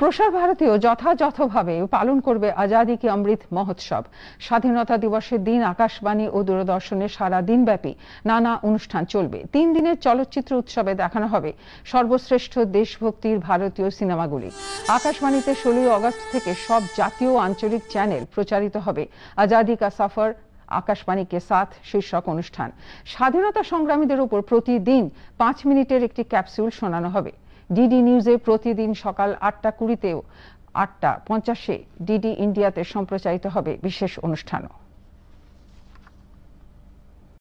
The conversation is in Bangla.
প্রসার ভারতীয় যথাযথভাবে পালন করবে আজাদি কি অমৃত মহোৎসব। স্বাধীনতা দিবসের দিন আকাশবাণী ও দূরদর্শনে সারা দিনব্যাপী নানা অনুষ্ঠান চলবে। তিন দিনের চলচ্চিত্র উৎসবে দেখানো হবে সর্বশ্রেষ্ঠ দেশভক্তির ভারতীয় সিনেমাগুলি। আকাশবাণীতে ষোলোই অগস্ট থেকে সব জাতীয় আঞ্চলিক চ্যানেল প্রচারিত হবে আজাদি কা সফর, আকাশবাণী সাথ শীর্ষক অনুষ্ঠান। স্বাধীনতা সংগ্রামীদের উপর প্রতিদিন পাঁচ মিনিটের একটি ক্যাপসুল শোনানো হবে। ডিডি নিউজে প্রতিদিন সকাল আটটা কুড়িতেও আটটা পঞ্চাশে ডিডি ইন্ডিয়াতে সম্প্রচারিত হবে বিশেষ অনুষ্ঠানও।